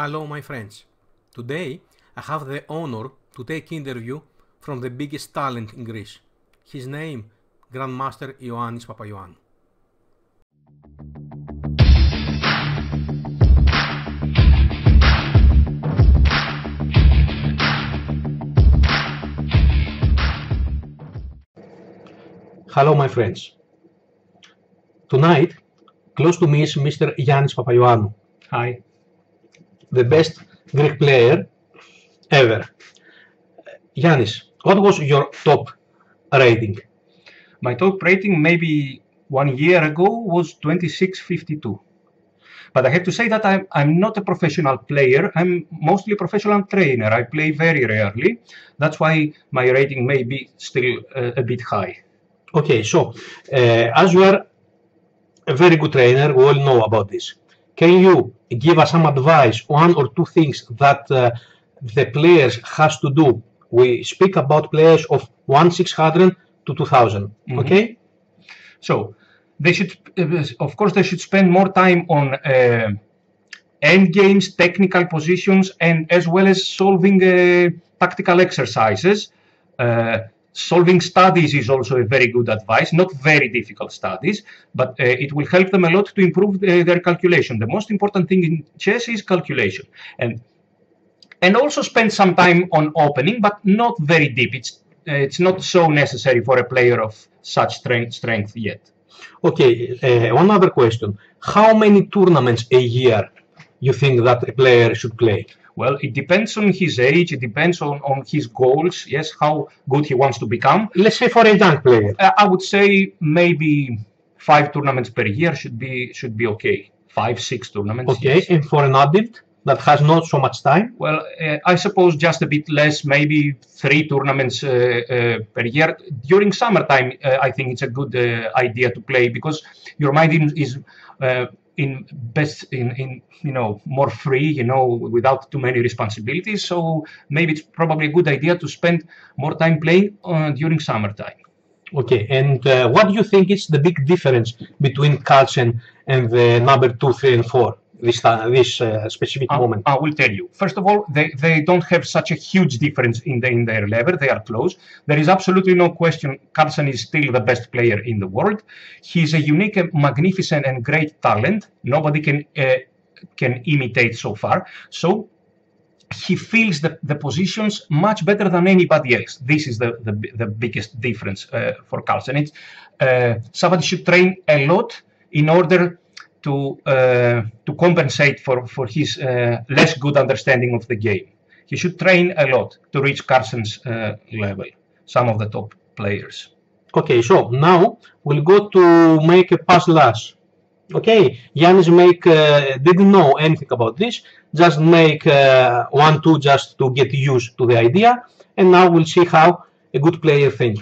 Hello, my friends. Today I have the honor to take interview from the biggest talent in Greece. His name, Grandmaster Ioannis Papaioannou. Hello, my friends. Tonight, close to me is Mr. Yannis Papaioannou. Hi. The best Greek player ever. Yannis, what was your top rating? My top rating maybe one year ago was 2652. But I have to say that I'm, I'm not a professional player. I'm mostly a professional trainer. I play very rarely. That's why my rating may be still uh, a bit high. Okay, so uh, as you are a very good trainer, we all know about this. Can you give us some advice, one or two things that uh, the players has to do? We speak about players of 1,600 to 2000, Mhm. okay? So they should, uh, of course, they should spend more time on uh, end games, technical positions, and as well as solving uh, tactical exercises. Uh, solving studies is also a very good advice. Not very difficult studies, but uh, it will help them a lot to improve uh, their calculation. The most important thing in chess is calculation, and and also spend some time on opening, but not very deep. It's uh, it's not so necessary for a player of such strength strength yet. Okay, uh, one other question. How many tournaments a year you think that a player should play? Well, it depends on his age, it depends on, on his goals, yes, how good he wants to become. Let's say for a young player. Uh, I would say maybe five tournaments per year should be should be okay. Five, six tournaments. Okay, yes. and for an adult that has not so much time? Well, uh, I suppose just a bit less, maybe three tournaments uh, uh, per year. During summertime, uh, I think it's a good uh, idea to play because your mind is uh, in best in, in you know more free, you know, without too many responsibilities. So maybe it's probably a good idea to spend more time playing uh, during summertime. Okay, and uh, what do you think is the big difference between Carlsen and the number two, three, and four? This time, this uh, specific I- moment. I will tell you. First of all, they, they don't have such a huge difference in the, in their level. They are close. There is absolutely no question. Carlsen is still the best player in the world. He's a unique, and magnificent, and great talent. Nobody can uh, can imitate so far. So he feels the, the positions much better than anybody else. This is the the, the biggest difference uh, for Carlsen. It's uh, somebody should train a lot in order to uh, to compensate for for his uh, less good understanding of the game. He should train a lot to reach Carlsen's uh, level. Some of the top players. Okay, so now we'll go to make a puzzle as. Okay, Yannis make uh, didn't know anything about this. Just make uh, one, two, just to get used to the idea, and now we'll see how a good player think.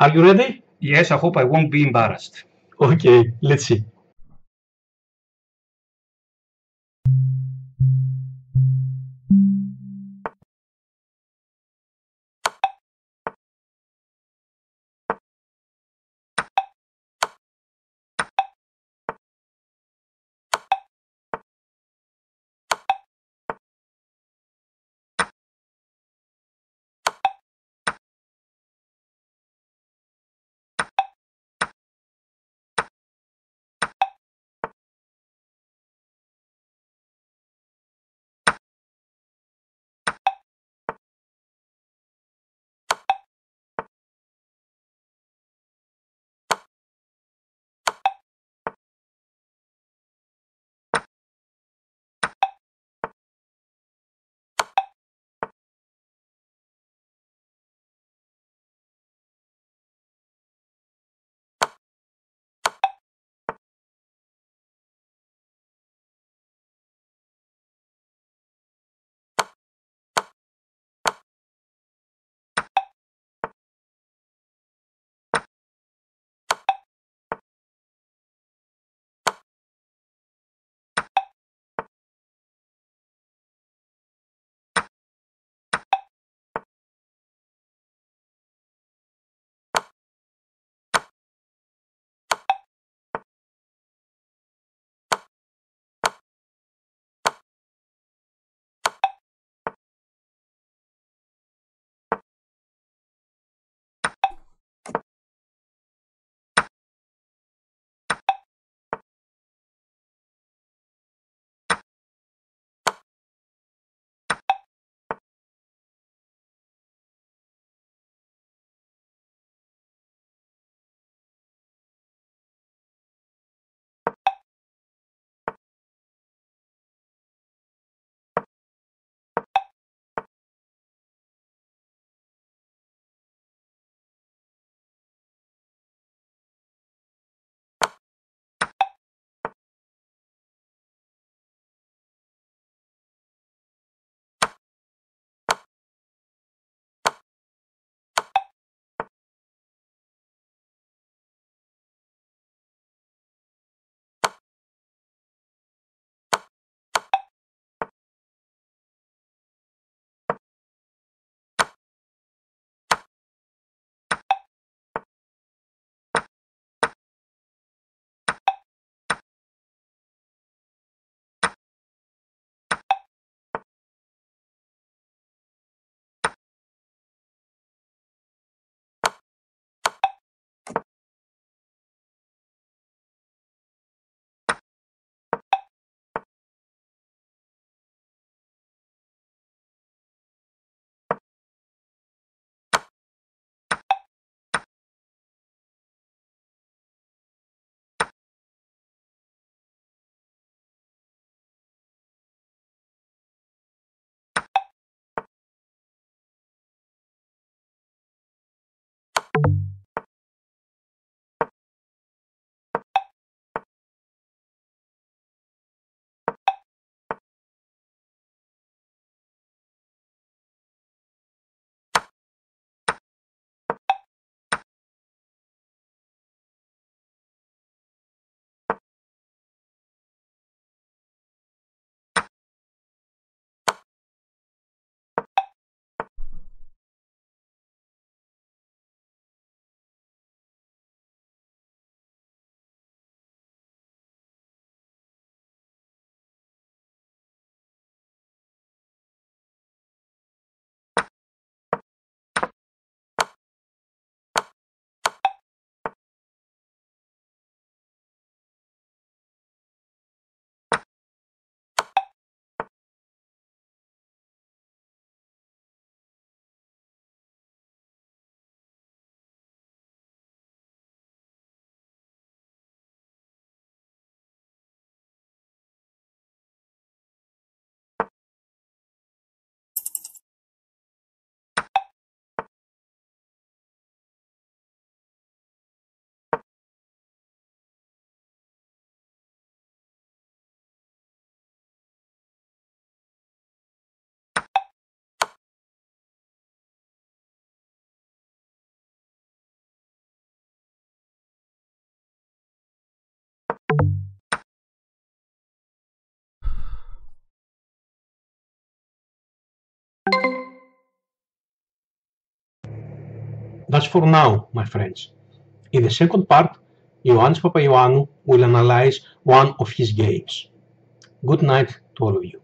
Are you ready? Yes, I hope I won't be embarrassed. Okay, let's see. That's for now, my friends. In the second part, Ioannis Papaioannou will analyze one of his games. Good night to all of you.